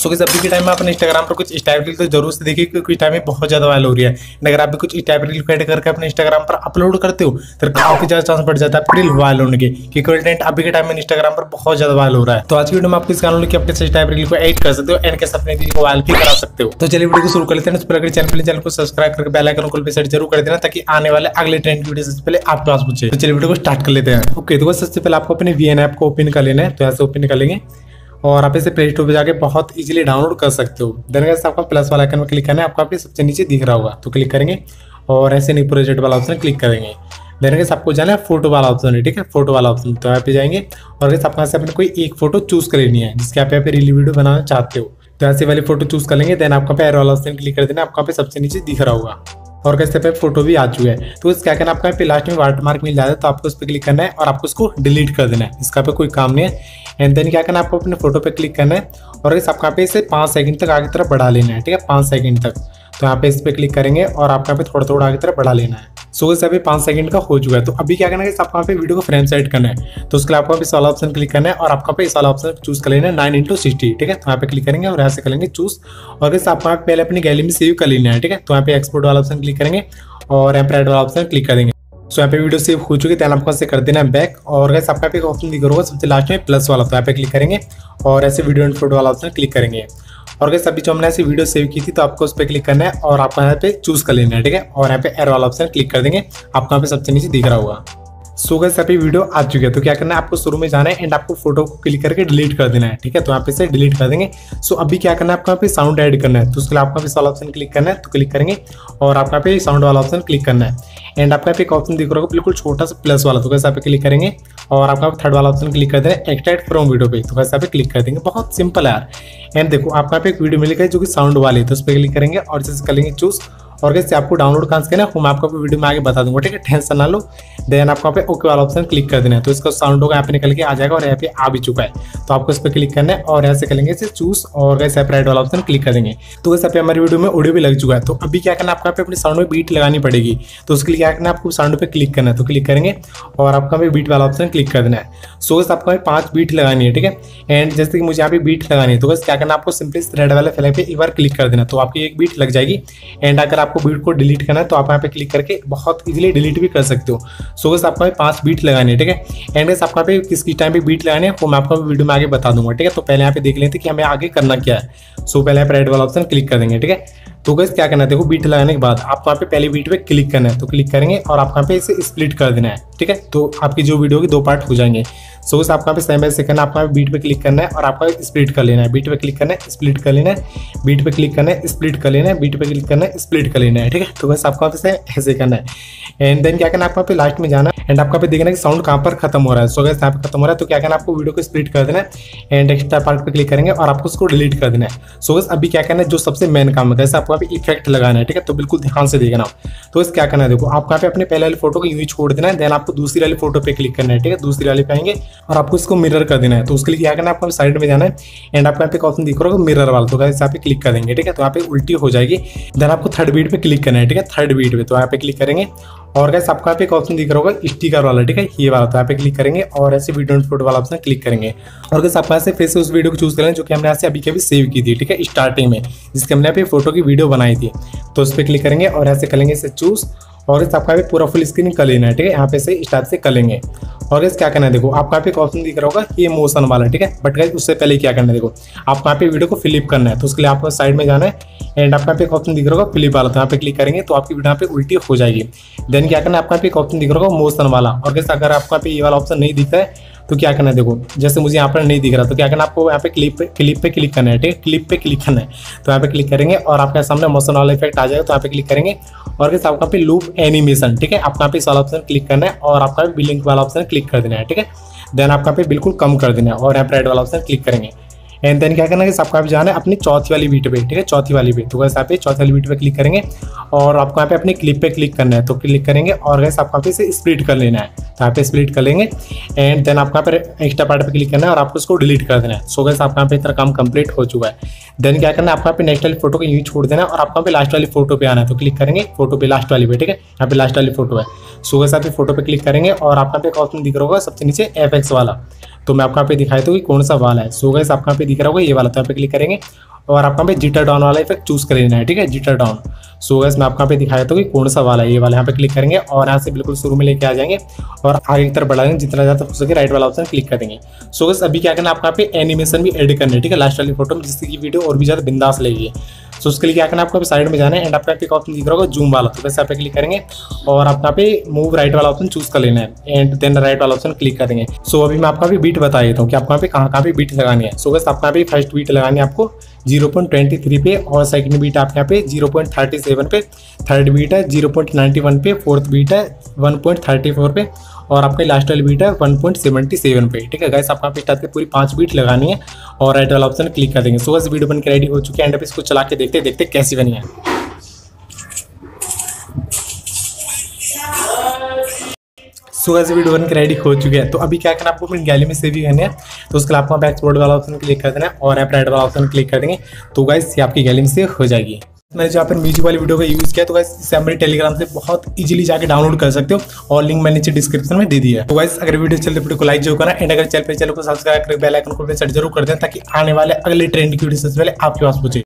सो so, अभी के time में अपने इंस्टाग्राम पर कुछ स्टाइप रील तो ज़रूर से देखिए क्योंकि टाइम में बहुत ज़्यादा वायरल हो रही है। अगर आप भी कुछ स्टाइप रील एड करके अपने इंस्टाग्राम पर अपलोड करते हो तो काफ़ी ज़्यादा चांस बढ़ जाता है रील वायरल होने के कि कंटेंट अभी के टाइम में इंस्टाग्राम पर बहुत ज़्यादा वायरल हो रहा है। तो आज की वीडियो में आप किस कारण अपने स्टाइप रील को एड कर सकते हो एंड कैसे अपने रील को वायरल भी करा सकते हो? तो चलिए वीडियो को शुरू कर लेते हैं चैनल चैनल को सब्सक्राइब करके बेल आइकन को सेट ज़रूर कर देना ताकि आने वाले अगले ट्रेंड वीडियो से पहले आपके पास पूछे तो चलिए वीडियो को स्टार्ट कर लेते हैं। ओके तो सबसे पहले आपको अपने वी ऐप को ओपन कर लेना है। तो ऐसे ओपन कर लेंगे। और आप इसे प्ले स्टोर पर जाकर बहुत इजीली डाउनलोड कर सकते हो। देन कैसे आपका प्लस वाला आइकन में क्लिक करना है, आपको अपने सबसे नीचे दिख रहा होगा तो क्लिक करेंगे और ऐसे नहीं प्रोजेक्ट वाला ऑप्शन क्लिक करेंगे। देन कैसे आपको जाना है फ़ोटो वाला ऑप्शन है ठीक है? फ़ोटो वाला ऑप्शन तो यहाँ पे जाएँगे और कैसे आपके से अपने कोई एक फ़ोटो चूज़ कर लेनी है, जिसके आप यहाँ पे रील वीडियो बनाना चाहते हो। तो ऐसे वाली फ़ोटो चूज़ कर लेंगे देन आपका पे एरो वाला ऑप्शन क्लिक कर देना, आपका पे सबसे नीचे दिख रहा होगा। और कैसे पे फ़ोटो भी आ चुका है तो इस क्या करना आपका लास्ट में वाटर मार्क मिल जाता है तो आपको उस पर क्लिक करना है और आपको उसको डिलीट कर देना है। इसका पे कोई काम नहीं है। एंड देन क्या करना है, आपको अपने फ़ोटो पे क्लिक करना है और इस आपका पे इसे पाँच सेकंड तक आगे तरफ़ बढ़ा लेना है, ठीक है? पाँच सेकंड तक। तो यहाँ पे इस पर क्लिक करेंगे और आपका पे थोड़ा थोड़ा आगे तरफ़ बढ़ा लेना है। सो इस अभी पाँच सेकंड का हो चुका है। तो अभी क्या करना है आपको यहाँ पे वीडियो को फ्रेम सेट करना है। तो उसके लिए आपको इस वाला ऑप्शन क्लिक करना है और आपका पे इस वाला ऑप्शन चूज़ कर लेना है नाइन इंटू सिक्सटी ठीक है? तो यहाँ पे क्लिक करेंगे और यहाँ से करेंगे चूज़ और इस आपको यहाँ पहले अपनी गैली में सेव कर लेना है, ठीक है? तो यहाँ पे एक्सपोर्ट वाला ऑप्शन क्लिक करेंगे और यहाँ पे रेड वाला ऑप्शन क्लिक कर देंगे सो यहाँ पे वीडियो सेव हो चुकी है आपको कर देना है बैक और गैस आपका ऑप्शन दिख रहा सबसे लास्ट में प्लस वाला तो यहाँ पे क्लिक करेंगे और ऐसे वीडियो एंड फ़ोटो वाला ऑप्शन क्लिक करेंगे। और गैस अभी जो हमने ऐसी वीडियो सेव की थी तो आपको उस पर क्लिक करना है और आपको यहाँ पे चूज़ कर लेना है, ठीक है? और यहाँ पे एर वाला ऑप्शन क्लिक कर देंगे। आपको यहाँ पे सबसे नीचे दिख रहा होगा। सो गैस अभी वीडियो आ चुकी है तो क्या करना है, आपको शुरू में जाना है एंड आपको फ़ोटो को क्लिक करके डिलीट कर देना है, ठीक है? तो यहाँ पे से डिलीट कर देंगे। सो अभी क्या करना है, आपको यहाँ पे साउंड ऐड करना है तो उसके लिए आपको इस वाला ऑप्शन क्लिक करना है तो क्लिक करेंगे और आपको यहाँ पे साउंड वाला ऑप्शन क्लिक करना है। एंड आपका पे एक ऑप्शन दिख रहा होगा, बिल्कुल छोटा सा प्लस वाला तो कैसे आप क्लिक करेंगे। और आपका थर्ड वाला ऑप्शन क्लिक कर देना एक्सट्रैक्ट फ्रॉम वीडियो पे तो कैसे आप क्लिक कर देंगे। बहुत सिंपल है यार। एंड देखो, आपका पे एक वीडियो मिलेगा जो कि साउंड वाली है तो उस पर क्लिक करेंगे और जैसे करेंगे चूज़ और कैसे आपको डाउनलोड कहाँ से करना है, वो मैं आपको वीडियो में आगे बता दूँगा, ठीक है? टेंशन ना लो। देन आपको पे ओके वाला ऑप्शन क्लिक कर देना है। तो इसका साउंड होगा यहाँ पे निकल के आ जाएगा और यहाँ पे आ भी चुका है। तो आपको इस पर क्लिक करना है और ऐसे करेंगे इसे चूज़ और गैस सेपरेट वाला ऑप्शन क्लिक कर देंगे। तो वैसे पे हमारी वीडियो में ऑडियो भी लग चुका है। तो अभी क्या करना है, आपको अपने साउंड में बीट लगानी पड़ेगी। तो उसके लिए क्या करना है, आपको साउंड पे क्लिक करना है। तो क्लिक करेंगे और आपका भी बीट वाला ऑप्शन क्लिक कर देना है। सो गैस आपको पाँच बीट लगानी है, ठीक है? एंड जैसे कि मुझे यहाँ पे बीट लगानी है तो बस क्या करना आपको सिंपली रेड वाले फ्लैग पे एक बार क्लिक कर देना तो आपकी एक बीट लग जाएगी। एंड अगर आपको बीट को डिलीट करना है तो आप यहाँ पे क्लिक करके बहुत इजीली डिलीट भी कर सकते हो। सो बस आपको पाँच बीट लगानी ठीक है? एंड गैस आपको यहाँ पे किस किस टाइम पे बीट लगाने हैं, वो मैं आपको वीडियो में आगे बता दूँगा, ठीक है? तो पहले यहाँ पे देख लेते हैं कि हमें आगे करना क्या है। सो पहले यहाँ पे रेड वाला ऑप्शन क्लिक कर देंगे, ठीक है? तो गैस क्या करना है? देखो बीट लगाने के बाद आपको यहाँ पे पहले बीट पे क्लिक करना है तो क्लिक करेंगे और आपको यहाँ पे इसे स्प्लिट कर देना है, ठीक है? तो आपकी जो वीडियो की दो पार्ट हो जाएँगे। सो so, आपको पे सेम से करना है आपको बीट पे क्लिक करना है और आपका स्प्लिट कर लेना है। बीट पे क्लिक करना है स्प्लिट कर लेना है। बीट पे क्लिक करना है स्प्लिट कर लेना है। बीट पे क्लिक करना है स्प्लिट कर लेना है ठीक है? तो बस आपको पे ऐसे करना है। एंड देन क्या करना है आपको पे लास्ट में जाना है। एंड आपका पे देखना है कि साउंड कहाँ पर खत्म हो रहा है। सो गैस यहाँ पे खत्म हो रहा है तो क्या करना है आपको वीडियो को स्प्लिट कर देना है। एंड एक्स्ट्रा पार्ट पे क्लिक करेंगे और आपको उसको डिलीट कर देना है। सो गैस अभी क्या करना है जो सबसे मेन काम है जैसे आपको यहाँ इफ़ेक्ट लगाना है ठीक है? तो बिल्कुल ध्यान से देखना। तो बस क्या करना है देखो आपको यहाँ पे अपने पहले वाली फ़ोटो को यूज़ छोड़ देना है। देन आपको दूसरी वाली फ़ोटो पे क्लिक करना है ठीक है? दूसरी वाली पे आएँगे। और आपको इसको मिरर कर देना है। तो उसके लिए क्या करना है, आपको साइड में जाना है। एंड आपको यहाँ पे ऑप्शन दिख रहा होगा मिरर वाला। तो यहाँ पे क्लिक कर देंगे ठीक है? तो यहाँ पे उल्टी हो जाएगी। देन आपको थर्ड बीट पे क्लिक करना है, ठीक है? थर्ड बीट पे। तो यहाँ पे क्लिक करेंगे। और गैस आपको यहाँ पे ऑप्शन दिख रहा होगा स्टिकर वाला, ठीक है? ये वाला। तो यहाँ पे क्लिक करेंगे और ऐसे वीडियो फ़ोटो वाला ऑप्शन क्लिक करेंगे। और गैस आपको ऐसे फिर से उस वीडियो को चूज़ करें जो कि हमने यहाँ से अभी के अभी सेव की थी, ठीक है? स्टार्टिंग में। जिसके हमने यहाँ पे फ़ोटो की वीडियो बनाई थी। तो उस पर क्लिक करेंगे और ऐसे करेंगे इसे चूज़ और इस आपका भी पूरा फुल स्क्रीन कर लेना है, ठीक है? यहाँ पे से टाइप से कर लेंगे। और इस क्या करना है? देखो आपका पे एक ऑप्शन दिख रहा होगा, ये मोशन वाला, ठीक है? बट गैस उससे पहले क्या करना है? देखो, आपको यहाँ पे वीडियो को फिलिप करना है तो उसके लिए आपको साइड में जाना है एंड आपका पे एक ऑप्शन दिख रहा होगा फिलिप वाला तो यहाँ पे क्लिक करेंगे तो आपकी वीडियो यहाँ पे उल्टी हो जाएगी। देन क्या करना है? आपका पे एक ऑप्शन दिख रहा होगा मोशन वाला। और कैसे अगर आपका पे ये वाला ऑप्शन नहीं दिखता है तो क्या करना है? देखो, जैसे मुझे यहाँ पर नहीं दिख रहा तो क्या करना आपको यहाँ पे क्लिप पे क्लिप पे क्लिक करना है, ठीक? है क्लिप पे क्लिक करना है। तो यहाँ पे क्लिक करेंगे और आपके सामने मोशन वाला इफ़ेक्ट आ जाएगा तो यहाँ पे क्लिक करेंगे। और कैसे आपका पे लूप एनिमेशन ठीक है? आपका इस वाला ऑप्शन क्लिक करना है और आपका बिलिंग वाला ऑप्शन क्लिक कर देना है, ठीक है? देन आपका पे बिल्कुल कम कर देना है और यहाँ पर रेड वाला ऑप्शन क्लिक करेंगे। एंड देन क्या करना है सबका भी जाना है अपनी चौथी वाली वीडियो पे, ठीक है? चौथी वाली पे तो वैसे यहाँ पे चौथी वाली वीडियो पे क्लिक करेंगे और आपको यहाँ पे अपने क्लिप पे क्लिक करना है तो क्लिक करेंगे और वैसे आपको पे इसे स्प्लिट कर लेना है। तो यहाँ पे स्प्लिट कर लेंगे एंड देन आपको यहाँ पे एक्स्ट्रा पार्ट पे क्लिक करना है और आपको उसको डिलीट कर देना है। सो गैस आपका यहाँ पे इतना काम कंप्लीट हो चुका है। देन क्या करना है, आपको यहाँ पे नेक्स्ट वाली फ़ोटो को यूँ छोड़ देना है और आपको यहाँ पे लास्ट वाली फ़ोटो पे आना है तो क्लिक करेंगे फ़ोटो पे लास्ट वाली पे, ठीक है? यहाँ पे लास्ट वाली फ़ोटो है। सो गैस आप फ़ोटो पे क्लिक करेंगे और आपका पे एक ऑप्शन दिख रहा होगा, सबसे नीचे एफएक्स वाला। तो मैं आपको यहाँ पे दिखाई दूँ कि कौन सा वाला है। सो गैस आपको यहाँ पे दिख रहा होगा, ये वाला तो यहाँ पे क्लिक करेंगे। और आपको यहाँ पे जीटर डाउन वाला इफ़ेक्ट चूज़ कर लेना है, ठीक है? जिटर डाउन सो गैस मैं आपको यहाँ पे दिखाया था कि कौन सा वाला है, ये वाला यहाँ पे क्लिक करेंगे और यहाँ से बिल्कुल शुरू में लेके आ जाएँगे और आगे की तरफ़ बढ़ाएँगे जितना ज़्यादा हो सके राइट वाला ऑप्शन क्लिक कर देंगे। सो गैस अभी क्या करना है, आपको यहाँ पे एनिमेशन भी एड करना है, ठीक है? लास्ट वाली फ़ोटो में जिससे की वीडियो और भी ज़्यादा बिंदास लेगी सो उसके लिए क्या करना आपको साइड में जाना है एंड आपका एक ऑप्शन दिख रहा होगा जूम वाला। तो वैसे आप क्लिक करेंगे और आप यहाँ पे मूव राइट वाला ऑप्शन चूज़ कर लेना है एंड देन राइट वाला ऑप्शन क्लिक करेंगे। सो अभी मैं आपका भी बीट बता देता हूँ कि आपको यहाँ पे कहाँ कहाँ पे बीट लगानी है। सो बस आपको यहाँ पे फ़र्स्ट बीट लगानी है आपको ज़ीरो पॉइंट ट्वेंटी थ्री पे और सेकंड बीट आप यहाँ पे ज़ीरो पॉइंट थर्टी सेवन पे। थर्ड बीट है ज़ीरो पॉइंट नाइन्टी वन पे। फोर्थ बीट है वन पॉइंट थर्टी फोर पे। और आपका लास्ट वाली बीट है वन पॉइंट सेवेंटी सेवन पे। ठीक है गैस आपको यहाँ पे पूरी पाँच बीट लगानी है और राइट वाला ऑप्शन क्लिक कर देंगे। सो बस वीडियो बन के रेडी हो चुकी है एंड अब इसको चला के देखते देखते कैसी बनी है। सो ऐसे वीडियो बन के रेडी हो चुके हैं। तो अभी क्या करना आपको अपनी गैलरी में सेव ही करना है। तो उसके लिए आपको आप एक्सपोर्ट वाला ऑप्शन क्लिक कर देना है और ऐप राइट वाला ऑप्शन क्लिक कर देंगे। तो गाइस ये आपकी गैलरी में सेव हो जाएगी। मैंने जहाँ पर म्यूज़िक वाली वीडियो का यूज़ किया तो वैसे इसे हमारे मेरे टेलीग्राम से बहुत इजीली जाके डाउनलोड कर सकते हो और लिंक मैंने नीचे डिस्क्रिप्शन में दे दिया है। तो गाइस अगर वीडियो चलते वीडियो को लाइक ज़रूर करना एंड अगर चैनल पर चैनल को सब्सक्राइब कर बेल आइकन को सेट ज़रूर कर दें ताकि आने वाले अगले ट्रेंड की वीडियो सबसे पहले आपके पास पहुँचे।